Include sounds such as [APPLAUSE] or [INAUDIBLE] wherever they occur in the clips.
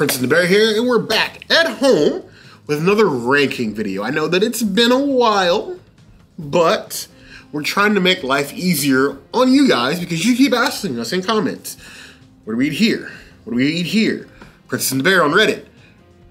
Princess the Bear here, and we're back at home with another ranking video. I know that it's been a while, but we're trying to make life easier on you guys because you keep asking us in comments. What do we eat here? What do we eat here? Princess and the Bear on Reddit.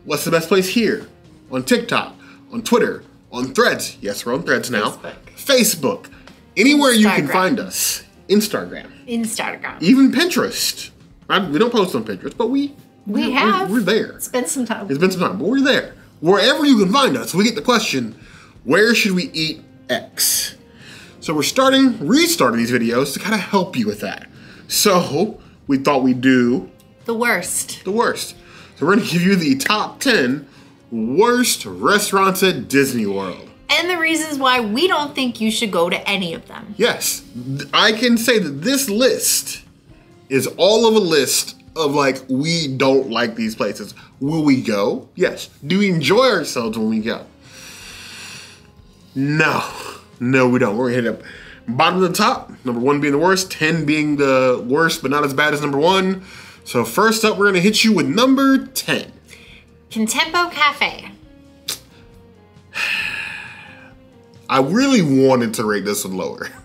What's the best place here? On TikTok, on Twitter, on Threads. Yes, we're on Threads now. Facebook. Facebook. Anywhere you can Instagram. find us. Instagram. Instagram. Even Pinterest. I, we don't post on Pinterest, but we We we're- have. We're, there. It's been some time. It's been some time, but we're there. Wherever you can find us, we get the question, where should we eat X? So we're starting, restarting these videos to kind of help you with that. So we thought we'd do The worst. the worst. So we're gonna give you the top 10 worst restaurants at Disney World. And the reasons why we don't think you should go to any of them. Yes, I can say that this list is all of a list of like, we don't like these places. Will we go? Yes. Do we enjoy ourselves when we go? No. No, we don't. We're gonna hit up bottom of the top, number one being the worst, 10 being the worst, but not as bad as number one. So, first up, we're gonna hit you with number 10. Contempo Cafe. [SIGHS] I really wanted to rate this one lower. [LAUGHS]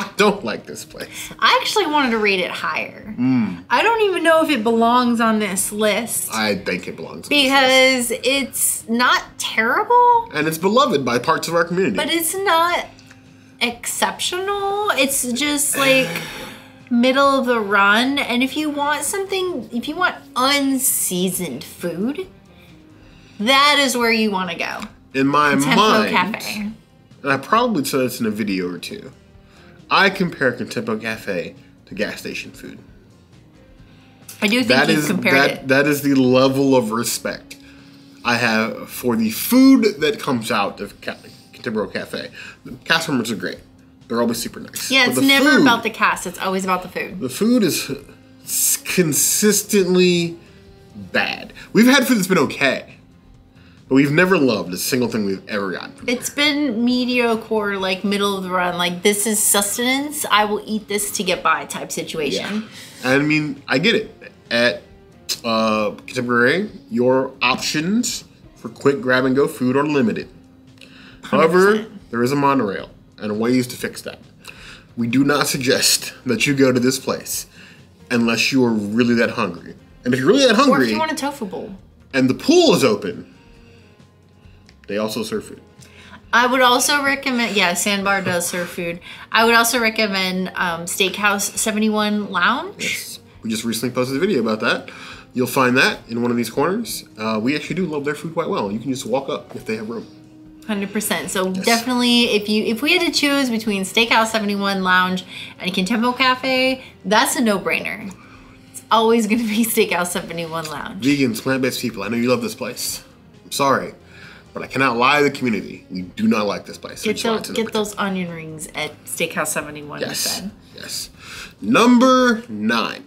I don't like this place. I actually wanted to rate it higher. Hmm. I don't even know if it belongs on this list I think it belongs to this list. because it's not terrible, and it's beloved by parts of our community. but it's not exceptional. It's just like middle of the run. And if you want something, if you want unseasoned food, that is where you want to go. in my Tempo mind, Cafe. and I probably said this in a video or two, I compare Contempo Cafe to gas station food. I do think That you've is compared that it. that is the level of respect I have for the food that comes out of Ca- Contempo Cafe. The cast members are great; they're always super nice. Yeah, But it's never food- about the cast. It's always about the food. The food is consistently bad. We've had food that's been okay, but we've never loved a single thing we've ever gotten. from It's been mediocre, like middle of the run. Like this is sustenance. I will eat this to get by type situation. Yeah. I mean, I get it. At uh, Contemporary, your options for quick grab and go food are limited. However, 100%. there is a monorail and ways to fix that. We do not suggest that you go to this place unless you are really that hungry. And if you're really that hungry, Or if you want a tofu bowl. and the pool is open, they also serve food. I would also recommend. Yeah, Sandbar does serve food. I would also recommend um, Steakhouse Seventy One Lounge. We just recently posted a video about that. You'll find that in one of these corners. Uh, we actually do love their food quite well. You can just walk up if they have room. Hundred percent. So definitely, if you if we had to choose between Steakhouse Seventy One Lounge and Contempo Cafe, that's a no brainer. It's always going to be [LAUGHS] Steakhouse Seventy One Lounge. Vegans, plant-based people, I know you love this place. I'm sorry, but I cannot lie to the community. We do not like this place. Get those get those onion rings at Steakhouse Seventy One 10. Yes. Yes. Number nine.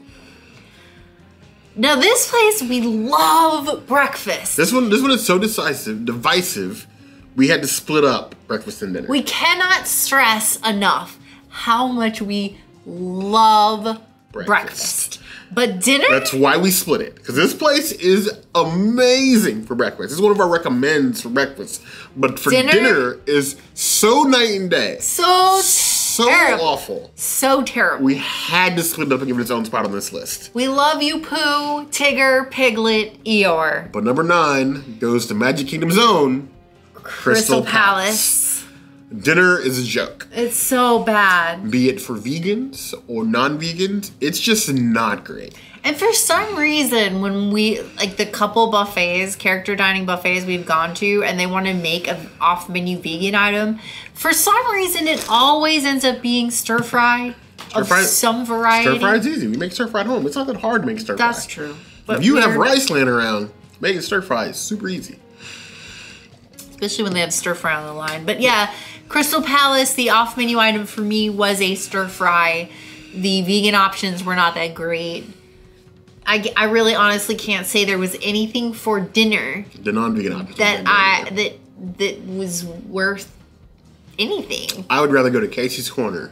Now this place we love breakfast. This one, this one is so decisive, divisive. We had to split up breakfast and dinner. We cannot stress enough how much we love Breakfast. breakfast. But dinner, That's why we split it. Because this place is amazing for breakfast. It's one of our recommends for breakfast. But for dinner, Dinner? is so night and day. so So terrible. awful. So terrible. We had to split it up and give it its own spot on this list. We love you, Pooh, Tigger, Piglet, Eeyore. But number nine goes to Magic Kingdom's own Crystal, Crystal Palace. Dinner is a joke. It's so bad. Be it for vegans or non-vegans, it's just not great. And for some reason, when we like the couple buffets, character dining buffets we've gone to, and they want to make an off-menu vegan item, for some reason it always ends up being stir fry of Stir-fry- some variety. Stir fry is easy. We make stir fry at home. It's not that hard to make stir fry. That's true. If you have rice laying around, making stir fry is super easy. especially when they have stir fry on the line. But yeah, Crystal Palace, the off-menu item for me was a stir fry. The vegan options were not that great. I, I really honestly can't say there was anything for dinner The non-vegan options. that I that that was worth anything. I would rather go to Casey's Corner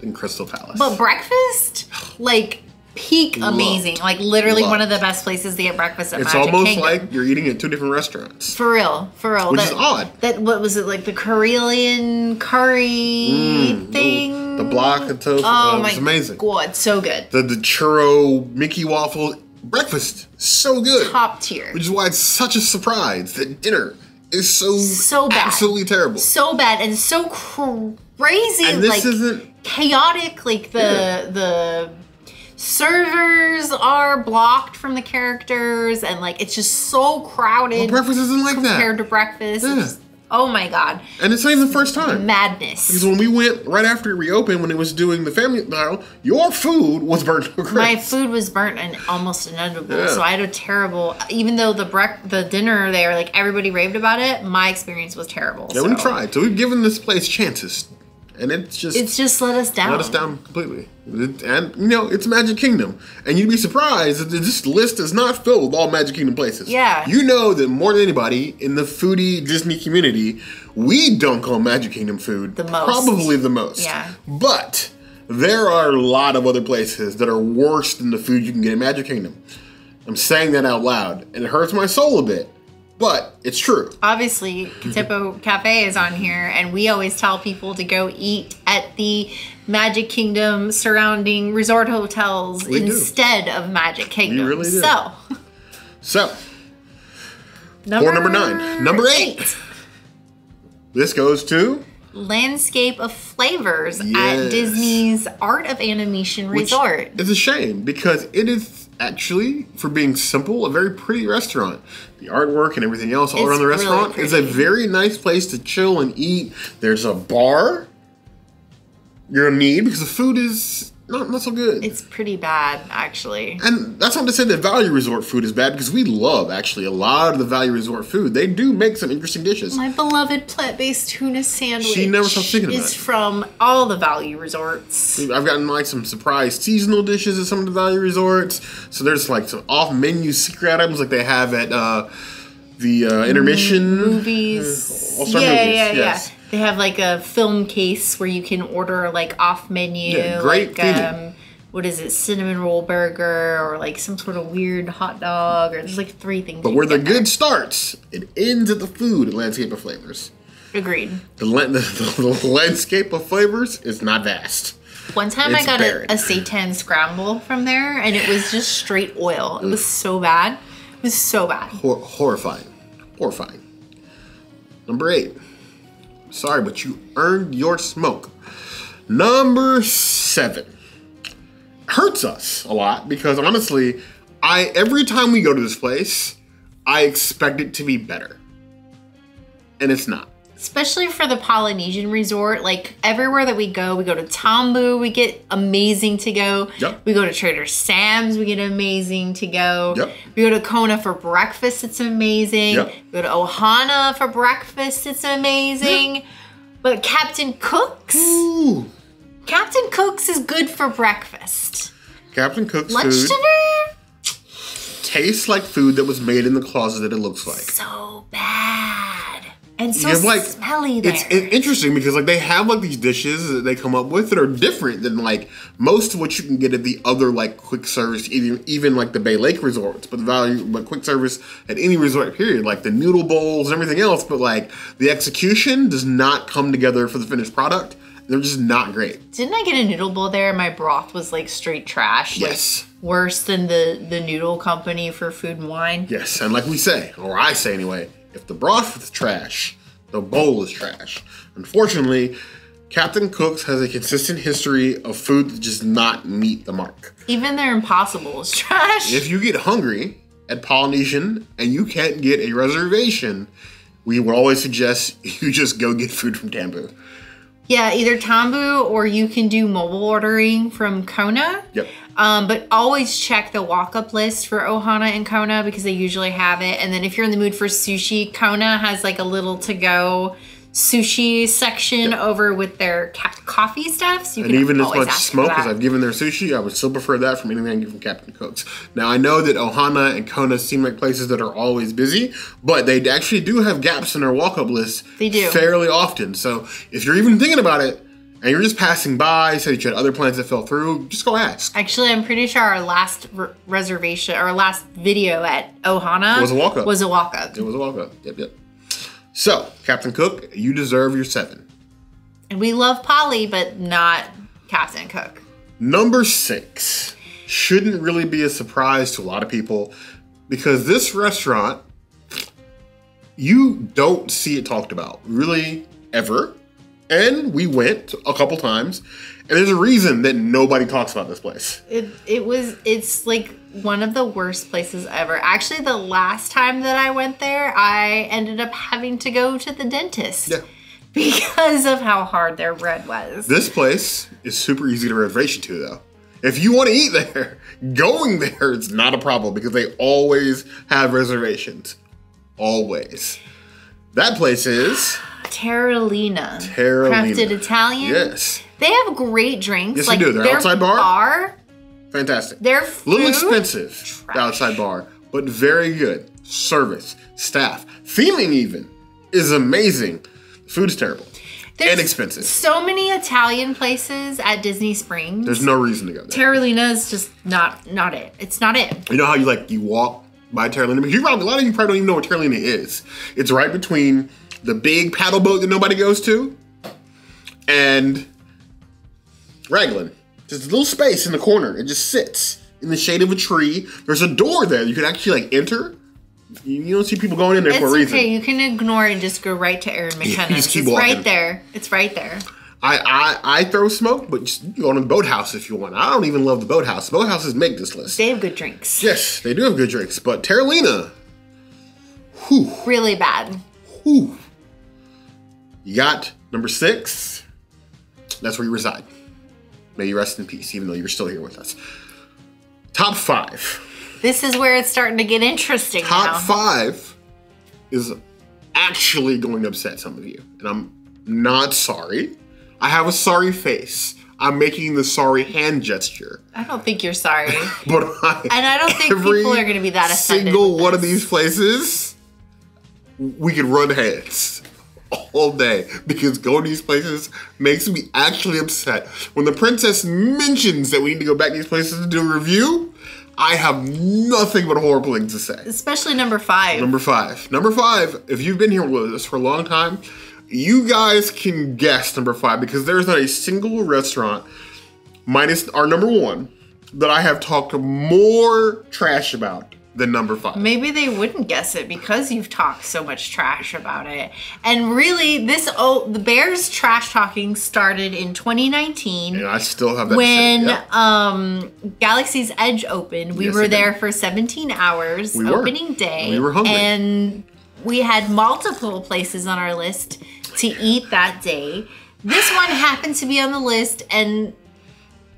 than Crystal Palace. But breakfast, [SIGHS] like peak amazing. Like literally one of the best places to get breakfast at It's Magic almost Kingdom. like you're eating at two different restaurants. For real, for real. Which that, is odd. That what was it like the Karelian curry thing? Mm, The block of tofu. Oh uh, my it's amazing. god, so good. The the churro Mickey waffle breakfast so good. Top tier. Which is why it's such a surprise that dinner is so So bad. absolutely terrible. So bad and so crazy And this like isn't chaotic like the Yeah. the servers are blocked from the characters and like it's just so crowded breakfast isn't like compared that. to breakfast. Yeah. Just- oh my god. And it's not even the first time. Madness. Because when we went right after it reopened, when it was doing the family style, your food was burnt to crisp. My food was burnt and almost inedible, Yeah. so I had a terrible. Even though the brec- the dinner there, like everybody raved about it, my experience was terrible. Yeah, we tried. So we've given this place chances, and it's just It's just let us down. let us down completely. It- and you know, it's Magic Kingdom, and you'd be surprised that this list is not filled with all Magic Kingdom places. Yeah. you know that more than anybody in the foodie Disney community, we don't call Magic Kingdom food The most. probably the most. Yeah. but. There are a lot of other places that are worse than the food you can get in Magic Kingdom. I'm saying that out loud, and it hurts my soul a bit, but it's true. Obviously, Tipo Cafe is on here, and we always tell people to go eat at the Magic Kingdom surrounding resort hotels We do. instead of Magic Kingdom. really do. So, So, number, number nine. Number eight. this goes to Landscape of Flavors Yes. at Disney's Art of Animation Which Resort. It's a shame because it is actually, for being simple, a very pretty restaurant. The artwork and everything else all It's around the really restaurant is a very nice place to chill and eat. There's a bar you're gonna need because the food is not, not so good. It's pretty bad, actually. and that's not to say that Value Resort food is bad because we love actually a lot of the Value Resort food. They do make some interesting dishes. My beloved plant-based tuna sandwich She never stops thinking about is it. from all the value resorts. I've gotten like some surprise seasonal dishes at some of the value resorts. So there's like some off menu secret items like they have at uh, the uh, intermission Movies. All Star yeah, movies, yeah, yes. yeah. They have like a film case where you can order like off menu, Yeah, great like um, what is it, cinnamon roll burger or like some sort of weird hot dog or there's like three things. But where the good starts, it ends at the food at Landscape of Flavors. Agreed. The, la- the, the, landscape of flavors is not vast. One time I got a, a seitan scramble from there and it was just straight oil. It was so bad. It was so bad. Hor- horrifying. Horrifying. Number eight. Sorry, but you earned your smoke. Number seven. Hurts us a lot because honestly, I every time we go to this place, I expect it to be better. And it's not. Especially for the Polynesian resort. Like everywhere that we go, we go to Tambu, we get amazing to go. Yep. We go to Trader Sam's, we get amazing to go. Yep. We go to Kona for breakfast, it's amazing. Yep. We go to Ohana for breakfast, it's amazing. But Captain Cook's, Ooh. Captain Cook's is good for breakfast. Captain Cook's Lunch food dinner, tastes like food that was made in the closet that it looks like. so bad. And so have, like, smelly there. It's interesting because like they have like these dishes that they come up with that are different than like most of what you can get at the other like quick service, even even like the Bay Lake resorts, but the value but quick service at any resort period, like the noodle bowls and everything else. But like the execution does not come together for the finished product. They're just not great. Didn't I get a noodle bowl there? My broth was like straight trash. like, Yes. worse than the the noodle company for food and wine. Yes, and like we say, or I say anyway, if the broth is trash, the bowl is trash. Unfortunately, Captain Cook's has a consistent history of food that just not meet the mark. Even their impossible is trash. If you get hungry at Polynesian and you can't get a reservation, we would always suggest [LAUGHS] you just go get food from Tambu. yeah, either Tambu or you can do mobile ordering from Kona. Yep. Um, but always check the walk up list for Ohana and Kona because they usually have it. And then if you're in the mood for sushi, Kona has like a little to go sushi section over with their coffee stuff. So you And can even as much smoke as. I've given their sushi, I would still prefer that from anything I get from Captain Cook's. Now I know that Ohana and Kona seem like places that are always busy, but they actually do have gaps in their walk-up list. They do. fairly often. So if you're even thinking about it, and you're just passing by, said you had other plans that fell through, just go ask. Actually, I'm pretty sure our last re- reservation, our last video at Ohana Was a walk-up. Was a walk up. It was a walk up. Yep, yep. So, Captain Cook, you deserve your seven. And we love Polly, but not Captain Cook. Number six shouldn't really be a surprise to a lot of people because this restaurant, you don't see it talked about really ever. And we went a couple times, and there's a reason that nobody talks about this place. It it was it's like one of the worst places ever. Actually, the last time that I went there, I ended up having to go to the dentist Yeah. because of how hard their bread was. This place is super easy to reservation to, though. If you want to eat there, [LAUGHS] going there is not a problem because they always have reservations. Always. That place is Terralina. Terralina. Crafted Italian. yes, They have great drinks. Yes, they like do. Their outside bar? fantastic. their A little expensive, the outside bar, but very good. Service, staff, theming even is amazing. Food's terrible There's and expensive. So many Italian places at Disney Springs. There's no reason to go there. Terralina is just not not it. It's not it. You know how you like you walk by Terralina? You probably a lot of you probably don't even know what Terralina is. It's right between the big paddle boat that nobody goes to and Raglan. There's a little space in the corner. It just sits in the shade of a tree. There's a door there. You can actually like enter. You, don't see people going in there It's for a reason. okay. You can ignore it and just go right to Erin McKenna. just keep it's walking. right there. It's right there. I, I I throw smoke, but just go to the boathouse if you want. I don't even love the boathouse. Boathouses make this list. They have good drinks. yes, they do have good drinks, but Terralina, whew, Really bad. whew. You got number six. That's where you reside. May you rest in peace, even though you're still here with us. Top five. This is where it's starting to get interesting Top now. five is actually going to upset some of you, and I'm not sorry. I have a sorry face. I'm making the sorry hand gesture, I don't think you're sorry. [LAUGHS] but I, And I don't think people are gonna be that offended Single one of these places, we could run hands all day because going to these places makes me actually upset. When the princess mentions that we need to go back to these places to do a review, I have nothing but horrible things to say. Especially number five. Number five. Number five, if you've been here with us for a long time, you guys can guess number five because there's not a single restaurant, minus our number one, that I have talked more trash about than number five. Maybe they wouldn't guess it because you've talked so much trash about it. And really, this oh, the Bears trash talking started in 2019 And I still have that. when um Galaxy's Edge opened. We Yes, were did. there for 17 hours We were. opening day. We were hungry. And we had multiple places on our list to eat that day. This one happened to be on the list and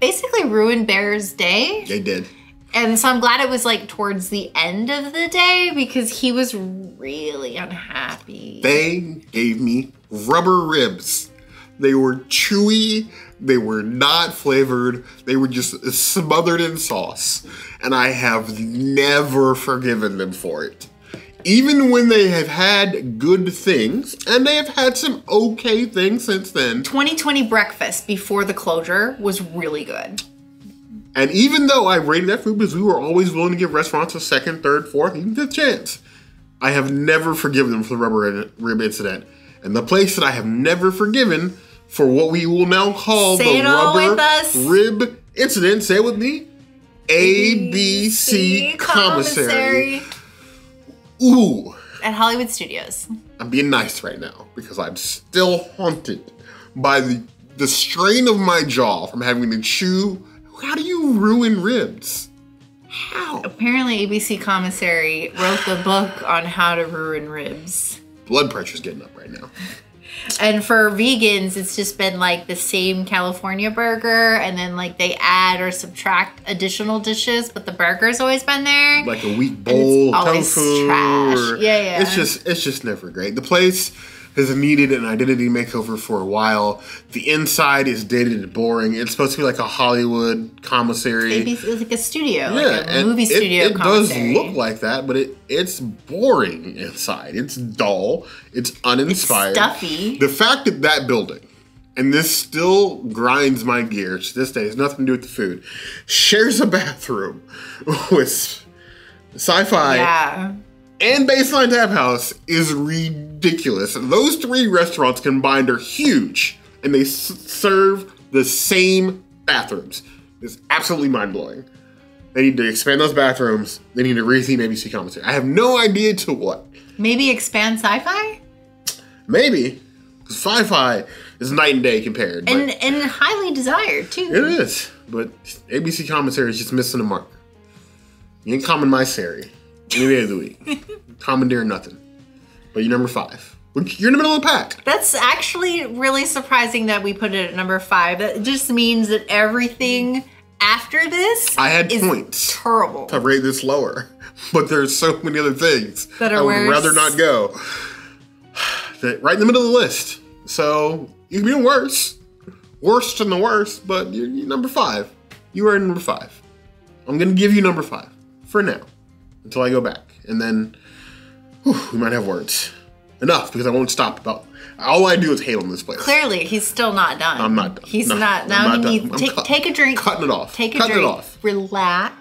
basically ruined Bear's day. They did. And so I'm glad it was like towards the end of the day because he was really unhappy. They gave me rubber ribs. They were chewy. They were not flavored. They were just smothered in sauce. And I have never forgiven them for it. Even when they have had good things, and they have had some okay things since then. 2020 breakfast before the closure was really good. And even though I rated that food because we were always willing to give restaurants a second, third, fourth, even fifth chance, I have never forgiven them for the rubber rib incident. And the place that I have never forgiven for what we will now call Say the rubber rib incident, say it with me, ABC Commissary. Ooh, at Hollywood Studios. I'm being nice right now because I'm still haunted by the the strain of my jaw from having to chew. How do you ruin ribs? How? Apparently, ABC Commissary wrote the book on how to ruin ribs. Blood pressure's getting up right now. [LAUGHS] And for vegans, it's just been like the same California burger, and then like they add or subtract additional dishes, but the burger's always been there. Like a weak bowl of always tofu. trash. Yeah, yeah. It's just it's just never great. The place has needed an identity makeover for a while. The inside is dated and boring. It's supposed to be like a Hollywood commissary. It's like a studio, Yeah, like a movie it- studio It, does look like that, but it it's boring inside. It's dull. It's uninspired. stuffy. The fact that that building and this still grinds my gears to this day, has nothing to do with the food, shares a bathroom [LAUGHS] with sci fi Yeah. And Baseline Tap House is ridiculous. Those three restaurants combined are huge, and they s- serve the same bathrooms. It's absolutely mind blowing. They need to expand those bathrooms. They need to retheme ABC Commissary. I have no idea to what. Maybe expand sci-fi Maybe because Sci-Fi is night and day compared. And and highly desired too. it is, but ABC Commissary is just missing the mark. You ain't common my Sari any day of the week. Commandeer nothing. But you're number five. You're in the middle of the pack. That's actually really surprising that we put it at number five. That just means that everything after this I had is points terrible. to rate this lower, [LAUGHS] but there's so many other things That are I would worse. rather not go. [SIGHS] That right in the middle of the list. So you can be worse, worse than the worst, but you're, you're number five. You are number five. I'm gonna give you number five for now, until I go back, and then whew, we might have words. Enough because I won't stop about. All I do is hate on this place. Clearly, he's still not done. I'm not done. He's No, not. Now not done. take take a drink. cutting it off. Take a Cutting it off. Relax.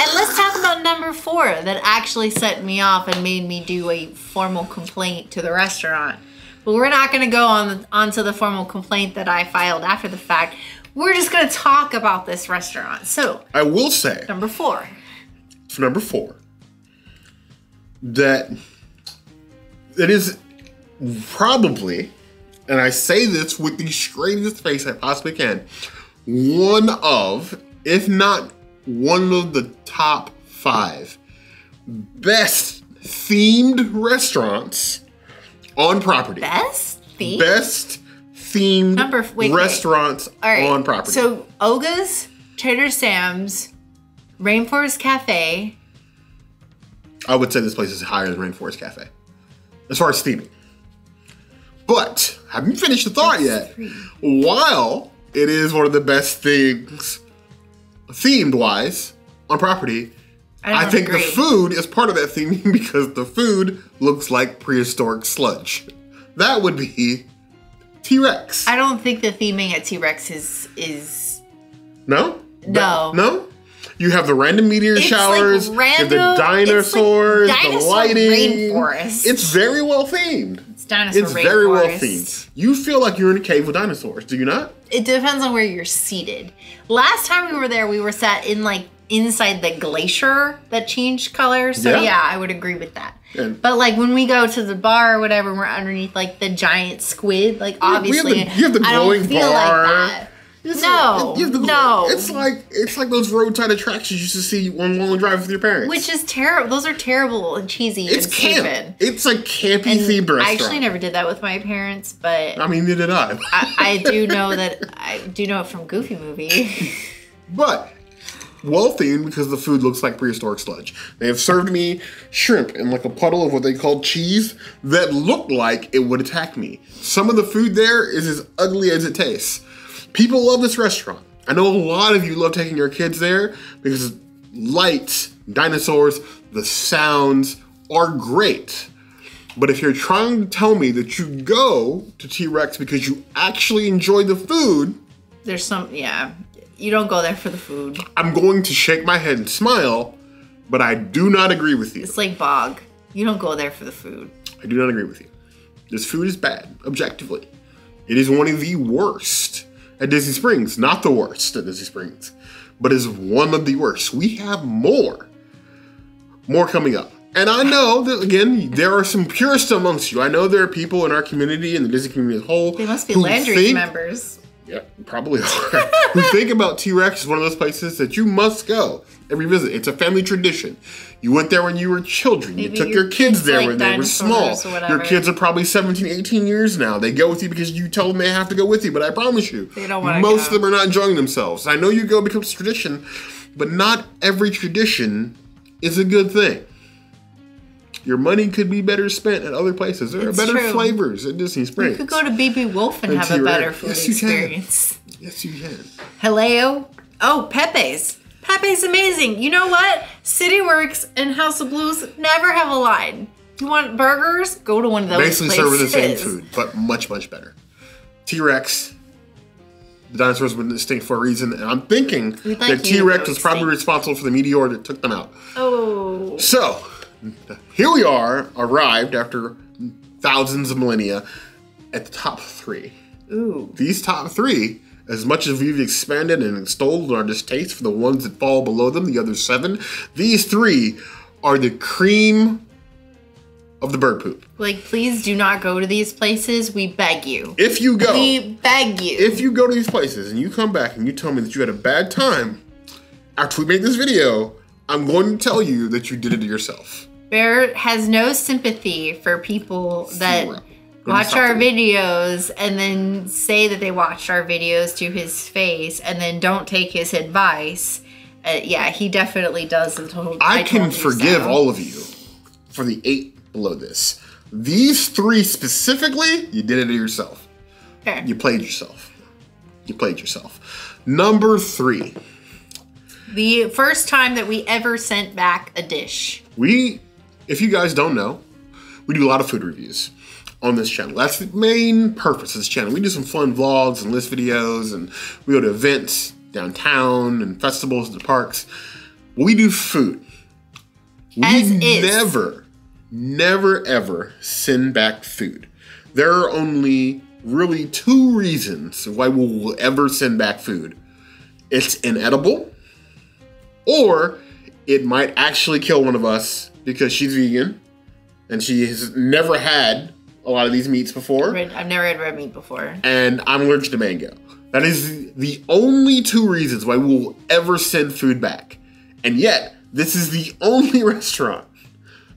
And let's talk about number four that actually set me off and made me do a formal complaint to the restaurant. But we're not going to go on onto the formal complaint that I filed after the fact. We're just going to talk about this restaurant. So I will say number four. For number four that it is probably, and I say this with the straightest face I possibly can, one of, if not one of the top five best themed restaurants on property. Best theme. Best themed Number- wait, wait. restaurants All right. on property. So Oga's, Trader Sam's, Rainforest Cafe. I would say this place is higher than Rainforest Cafe as far as theming. But I haven't finished the thought yet. While it is one of the best things themed wise on property, I, I, think agree. the food is part of that theming [LAUGHS] because the food looks like prehistoric sludge. That would be T Rex. I don't think the theming at T Rex is is No? No. No? You have the random meteor It's showers, like have the random- it's like dinosaurs, the dinosaur lighting. rainforest. It's very well themed. it's dinosaur It's very well themed. You feel like you're in a cave with dinosaurs, do you not? It depends on where you're seated. Last time we were there, we were sat in like inside the glacier that changed color. So Yeah. yeah, I would agree with that. And- but like when we go to the bar or whatever, we're underneath like the giant squid. Like obviously, the- you have the I don't glowing feel bar. like that. It's No, no. It's like it's like those roadside attractions you used to see on long drive with your parents. Which is terrible. Those are terrible and cheesy it's and camp. stupid. It's a campy And themed restaurant. I actually never did that with my parents, but I mean, neither did I. I, I [LAUGHS] do know that I do know it from Goofy Movie. But well themed because the food looks like prehistoric sludge. They have served me shrimp in like a puddle of what they call cheese that looked like it would attack me. Some of the food there is as ugly as it tastes. People love this restaurant. I know a lot of you love taking your kids there because lights, dinosaurs, the sounds are great. But if you're trying to tell me that you go to T Rex because you actually enjoy the food, There's some, yeah. You don't go there for the food. I'm going to shake my head and smile, but I do not agree with you. It's like Bog. You don't go there for the food. I do not agree with you. This food is bad, objectively. It is one of the worst at Disney Springs. Not the worst at Disney Springs, but is one of the worst. We have more. More coming up. And I know that, again, there are some purists amongst you. I know there are people in our community and the Disney community as a whole. They must be Landry's members. Yeah, probably [LAUGHS] are. Who think about T Rex is one of those places that you must go every visit. It's a family tradition. You went there when you were children. Maybe you took your your kids kids there like when they were small. Your kids are probably 17, 18 years now. They go with you because you tell them they have to go with you, but I promise you, They don't most go. of them are not enjoying themselves. I know you go because it's tradition, but not every tradition is a good thing. Your money could be better spent at other places. There It's are better true. flavors at Disney Springs. You could go to BB Wolf and And have a T-Rex. better food Yes, you can. experience. yes, you can. Hello. Oh, Pepe's. Pepe's amazing. You know what? City Works and House of Blues never have a line. You want burgers? Go to one of those basically places. serving the same food, but much much better. T Rex The dinosaurs went extinct for a reason, and I'm thinking like that T Rex was probably responsible for the meteor that took them out. Oh. So, here we are, arrived after thousands of millennia at the top three. Ooh. These top three, as much as we've expanded and extolled our distaste for the ones that fall below them, the other seven, these three are the cream of the bird poop. Like, please do not go to these places. We beg you. If you go, We beg you. if you go to these places and you come back and you tell me that you had a bad time after we made this video, I'm going to tell you that you did it to yourself. Bear has no sympathy for people that watch our videos and then say that they watched our videos to his face and then don't take his advice. Uh, yeah, he definitely does the total. I, can forgive so. all of you for the eight below this. These three specifically, you did it to yourself. Fair. You played yourself. You played yourself. Number three, The first time that we ever sent back a dish. we, if you guys don't know, we do a lot of food reviews on this channel. That's the main purpose of this channel. We do some fun vlogs and list videos, and we go to events downtown and festivals and the parks. We do food. We As never, never, ever send back food. There are only really two reasons why we will ever send back food. It's inedible, or it might actually kill one of us because she's vegan and she has never had a lot of these meats before, Red, I've never had red meat before. and I'm allergic to mango. That is the only two reasons why we will ever send food back. And yet, this is the [LAUGHS] only restaurant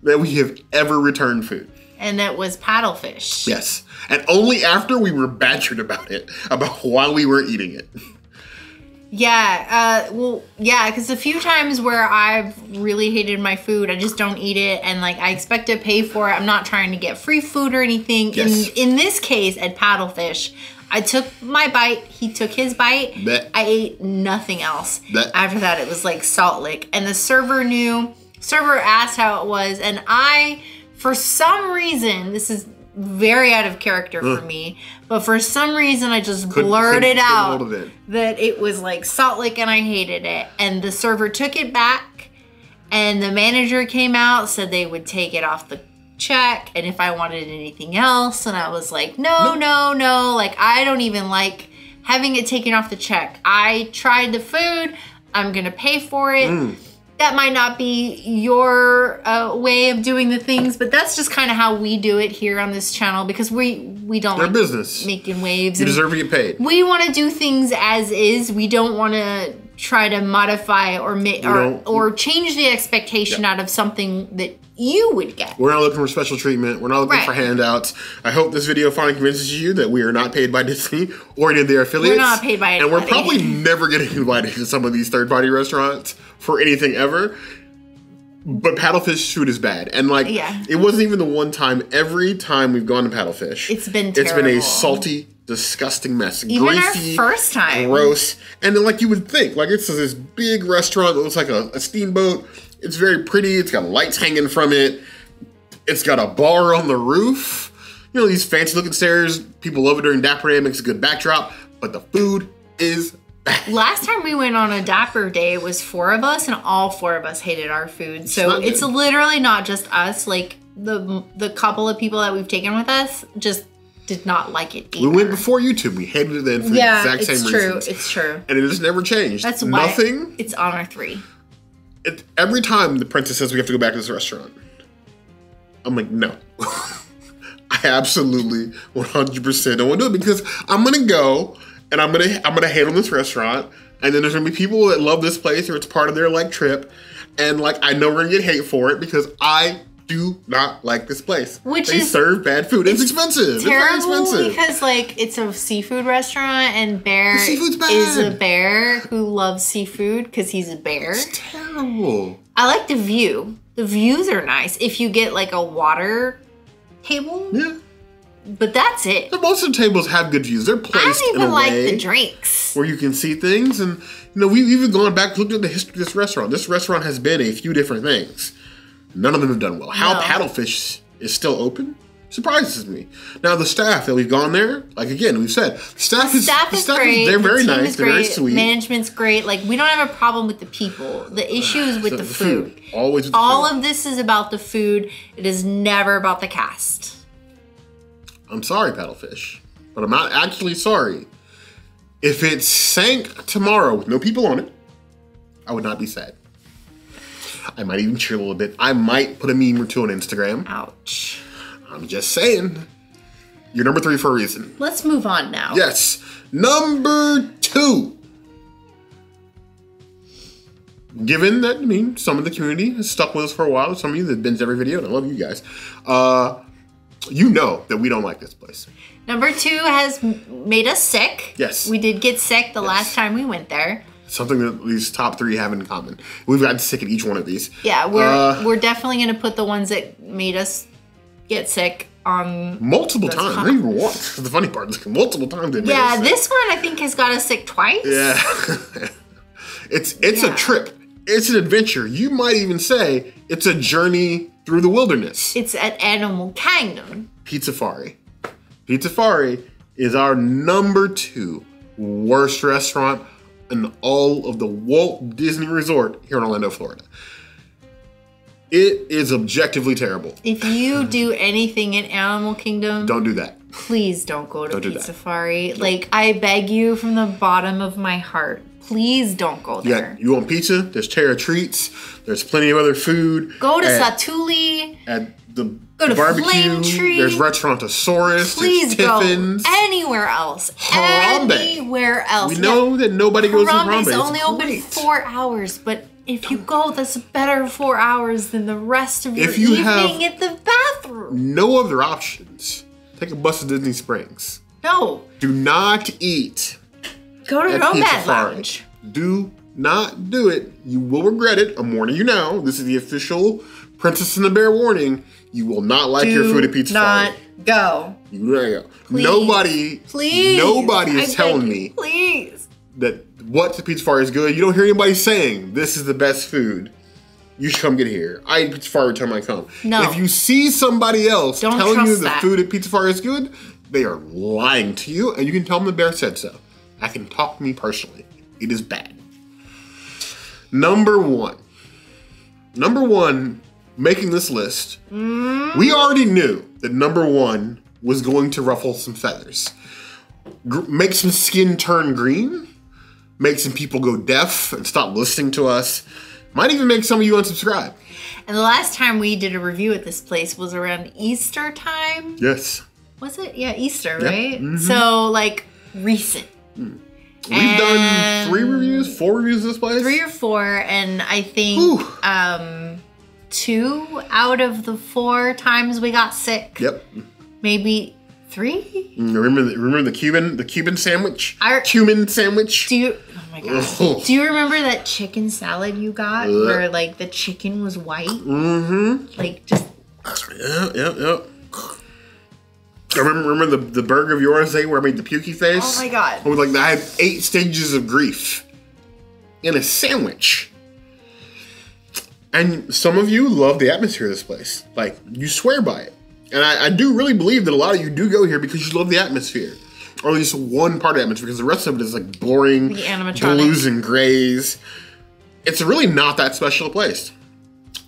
that we have ever returned food. And that was paddlefish. Yes. And only after we were badgered about it, about [LAUGHS] why we were eating it. Yeah, uh, well, yeah, because a few times where I've really hated my food, I just don't eat it, and like I expect to pay for it. I'm not trying to get free food or anything. Yes. In in this case, at Paddlefish, I took my bite. He took his bite. Bet. I ate nothing else. Bet. After that, it was like salt lick, and the server knew. Server asked how it was, and I, for some reason, this is very out of character for me, but for some reason, I just Couldn't- blurted couldn't- out it that it was like salt lick and I hated it. And the server took it back and the manager came out, said they would take it off the check and if I wanted anything else. And I was like, no, no, no. Like, I don't even like having it taken off the check. I tried the food, I'm going to pay for it. Mm. That might not be your uh, way of doing the things, but that's just kind of how we do it here on this channel because we we don't Our like business. making waves. You deserve to get paid. we want to do things as is. We don't want to try to modify or make or, or change the expectation Yeah. out of something that you would get. We're not looking for special treatment. We're not looking Right. for handouts. I hope this video finally convinces you that we are not paid by Disney [LAUGHS] or any of their affiliates. We're not paid by And we're probably never getting invited to some of these third party restaurants for anything ever. But paddlefish food is bad. And like Yeah. it wasn't even the one time. Every time we've gone to paddlefish, It's been It's been a salty, disgusting mess. Even our Greasy, first time. gross. And then, like you would think, like it's this big restaurant that looks like a, a steamboat. It's very pretty. It's got lights hanging from it. It's got a bar on the roof. You know these fancy looking stairs. People love it during Dapper Day. It makes a good backdrop. But the food is bad. Last time we went on a dapper day, it was four of us, and all four of us hated our food. So not it's literally not just us. Like the the couple of people that we've taken with us just did not like it. We went before YouTube. We hated it then for yeah, the exact same reason. it's same true. reasons. It's true. and it has never changed. That's why nothing. It's on our three. It, every time the princess says we have to go back to this restaurant, I'm like, no. [LAUGHS] I absolutely 100% don't want to do it because I'm gonna go and I'm gonna I'm gonna hate on this restaurant, and then there's gonna be people that love this place or it's part of their like trip, and like I know we're gonna get hate for it because I do not like this place. Which they is- serve bad food. It's, expensive. It's very terrible expensive. because like it's a seafood restaurant and Bear is a bear who loves seafood because he's a bear. it's terrible. I like the view. The views are nice if you get like a water table, Yeah. but that's it. But most of the tables have good views. They're I placed don't in even like the drinks. where you can see things. And you know, we've even gone back looked at the history of this restaurant. This restaurant has been a few different things. None of them have done well. How No. Paddlefish is still open surprises me. Now the staff that we've gone there, like again, we've said, the staff is Staff the is staff great. they're the very nice, is they're very sweet. Management's great. Like we don't have a problem with the people. The ah, issue is with the, food. Always with the All food. of this is about the food. It is never about the cast. I'm sorry, Paddlefish, but I'm not actually sorry. If it sank tomorrow with no people on it, I would not be sad. I might even cheer a little bit. I might put a meme or two on Instagram. Ouch. I'm just saying. You're number three for a reason. Let's move on now. Yes. Number two. Given that, I mean, some of the community has stuck with us for a while, some of you that bins every video, and I love you guys, uh, you know that we don't like this place. Number two has made us sick. Yes. We did get sick the last time we went there. Something that these top three have in common. We've gotten sick at each one of these. Yeah, we're Uh, we're definitely gonna put the ones that made us get sick on. Multiple times. Not even once. The funny part is multiple times. they made Yeah, this one I think has got us sick twice. Yeah. [LAUGHS] it's it's Yeah. a trip. It's an adventure. You might even say it's a journey through the wilderness. It's at Animal Kingdom. Pizzafari. Pizzafari is our number two worst restaurant in all of the Walt Disney Resort here in Orlando, Florida. It is objectively terrible. If you [LAUGHS] do anything in Animal Kingdom, Don't do that. please don't go to Don't do Pizza. Safari. Like I beg you from the bottom of my heart, please don't go there. Yeah, you want pizza? There's Terra Treats. There's plenty of other food. Go to at, Satuli. at the Go to barbecue. Flame Tree. There's Restaurantosaurus. Please there's go anywhere else. Harambe. Anywhere else. We know that nobody goes to Harambe Harambe. is It's only open four hours, but if you go, that's better four hours than the rest of your If you evening at the bathroom. No other options. Take a bus to Disney Springs. No, Do not eat go to Nomad Lounge. Do not do it. You will regret it. I'm warning you now. This is the official Princess and the Bear warning. You will not like your food at Pizza not Safari. go. You there you go. Please. Nobody, Please. nobody is beg telling me Please. that what the Pizza Safari is good. You don't hear anybody saying this is the best food. You should come get here. I eat Pizza Safari every time I come. No. If you see somebody else Don't telling you the that. food at Pizza Safari is good, they are lying to you, and you can tell them the bear said so. I can talk to me personally. It is bad. Number one. Number one, making this list, we already knew that number one was going to ruffle some feathers. Gr- make some skin turn green, make some people go deaf and stop listening to us, might even make some of you unsubscribe. And the last time we did a review at this place was around Easter time. Yes. Was it? Yeah, Easter, Yeah. right? Mhm. So like recent. We've done three reviews, four reviews this place. Three or four, and I think um two out of the four times we got sick. Yep. Maybe three? Remember the, remember the Cuban the Cuban sandwich? Our- Cumin sandwich? Do you oh my. Ugh. Do you remember that chicken salad you got Ugh. where like the chicken was white? Mm-hmm. Like just Yeah, yeah, yeah. I remember, remember the, the burger of yours day where I made the pukey face? Oh my God. I was like, I had eight stages of grief in a sandwich. And some of you love the atmosphere of this place. Like, you swear by it. And I, I do really believe that a lot of you do go here because you love the atmosphere. Or at least one part of the atmosphere, because the rest of it is like boring The blues and grays. It's really not that special a place.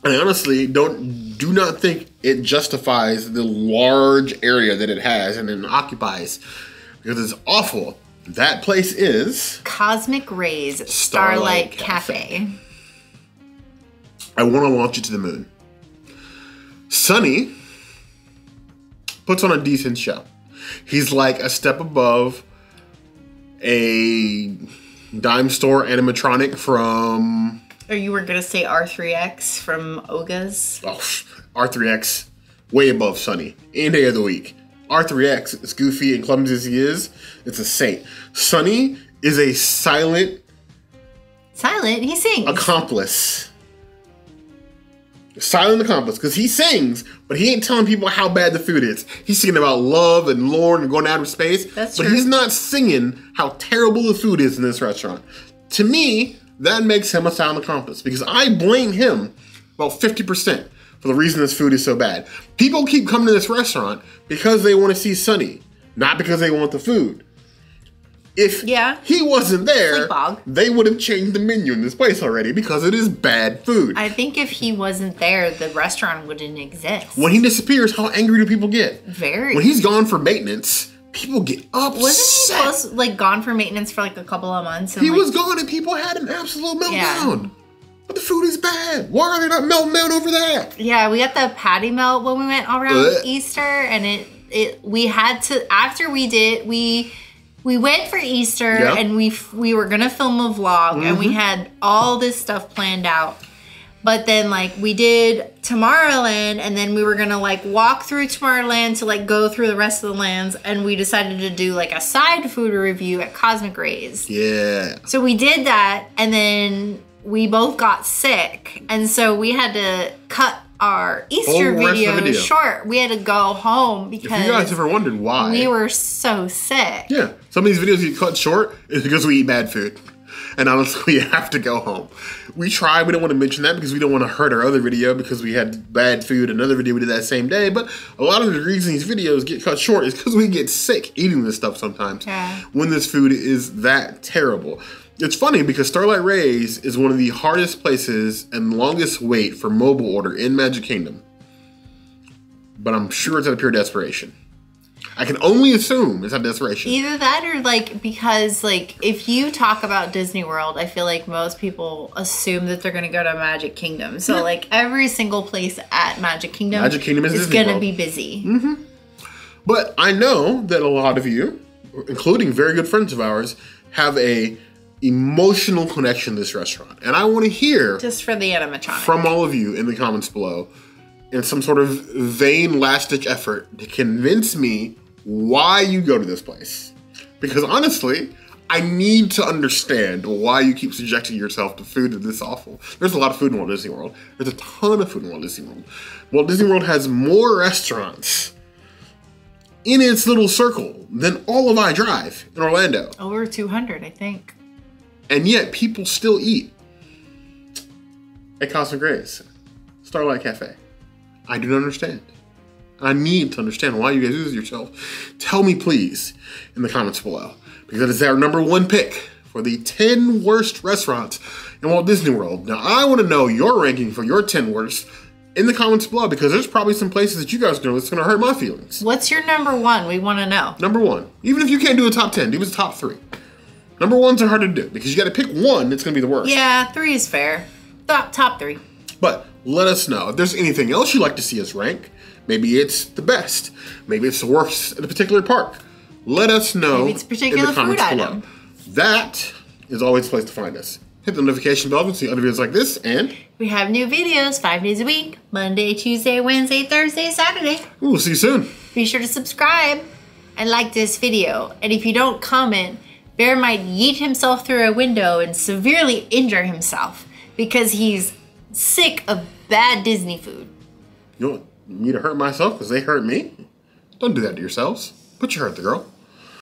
And I honestly don't do not think it justifies the large area that it has and it occupies because it's awful. That place is Cosmic Rays Starlight, Starlight Cafe. Cafe. I want to launch it to the moon. Sonny puts on a decent show. He's like a step above a dime store animatronic from Or you were gonna say R3X from Oga's? oh, R3X, way above Sonny. Any day of the week. R3X, as goofy and clumsy as he is, it's a saint. Sonny is a silent Silent, he sings. accomplice. Silent accomplice, because he sings, but he ain't telling people how bad the food is. He's singing about love and lore and going out of space. That's but true. he's not singing how terrible the food is in this restaurant. To me, that makes him a silent accomplice because I blame him about 50% for the reason this food is so bad. People keep coming to this restaurant because they want to see Sonny, not because they want the food. If Yeah. he wasn't there, they would have changed the menu in this place already because it is bad food. I think if he wasn't there, the restaurant wouldn't exist. when he disappears, how angry do people get? Very. When he's gone for maintenance, people get upset. Wasn't he supposed like gone for maintenance for like a couple of months? And, He like, was gone and people had an absolute meltdown. Yeah. But the food is bad. Why are they not melting down over that? Yeah, we got the patty melt when we went around Ugh. Easter, and it it we had to after we did we we went for Easter Yeah. and we f- we were gonna film a vlog and Mm-hmm. we had all this stuff planned out. But then like we did Tomorrowland and then we were gonna like walk through Tomorrowland to like go through the rest of the lands and we decided to do like a side food review at Cosmic Ray's. Yeah. So we did that, and then we both got sick, and so we had to cut our Easter Whole rest of the video, video. short. We had to go home If you guys because ever wondered why, we were so sick. yeah, some of these videos get cut short is because we eat bad food. And honestly, [LAUGHS] we have to go home. We try, we don't want to mention that because we don't want to hurt our other video because we had bad food, another video we did that same day. But a lot of the reason these videos get cut short is because we get sick eating this stuff sometimes Yeah. when this food is that terrible. It's funny because Starlight Rays is one of the hardest places and longest wait for mobile order in Magic Kingdom. But I'm sure it's out of pure desperation. I can only assume it's out of desperation. Either that or like because like if you talk about Disney World, I feel like most people assume that they're gonna go to Magic Kingdom. So Yeah. like every single place at Magic Kingdom, Magic Kingdom is Disney gonna World. be busy. Mm-hmm. But I know that a lot of you, including very good friends of ours, have a emotional connection to this restaurant. And I want to hear Just for the animatronic. from all of you in the comments below in some sort of vain last ditch effort to convince me why you go to this place. Because honestly, I need to understand why you keep subjecting yourself to food that's this awful. There's a lot of food in Walt Disney World. There's a ton of food in Walt Disney World. Walt Disney World has more restaurants in its little circle than all of I Drive in Orlando. Over 200, I think. And yet people still eat at Cosmic Ray's, Starlight Cafe. I do not understand. I need to understand why you guys do this yourself. Tell me, please, in the comments below, because that is our number one pick for the 10 worst restaurants in Walt Disney World. Now, I want to know your ranking for your 10 worst in the comments below, because there's probably some places that you guys know that's going to hurt my feelings. What's your number one? We want to know. Number one, even if you can't do a top 10, do a top three. Number ones are hard to do because you got to pick one that's going to be the worst. Yeah, three is fair. Top, top three. But let us know if there's anything else you'd like to see us rank. Maybe it's the best. Maybe it's the worst at a particular park. Let us know Maybe it's a particular food item. That is always the place to find us. Hit the notification bell to see other videos like this, and We have new videos five days a week Monday, Tuesday, Wednesday, Thursday, Saturday. we'll see you soon. Be sure to subscribe and like this video. And if you don't comment, Bear might yeet himself through a window and severely injure himself because he's sick of bad Disney food. You want me to hurt myself because they hurt me? Don't do that to yourselves. But you hurt the girl.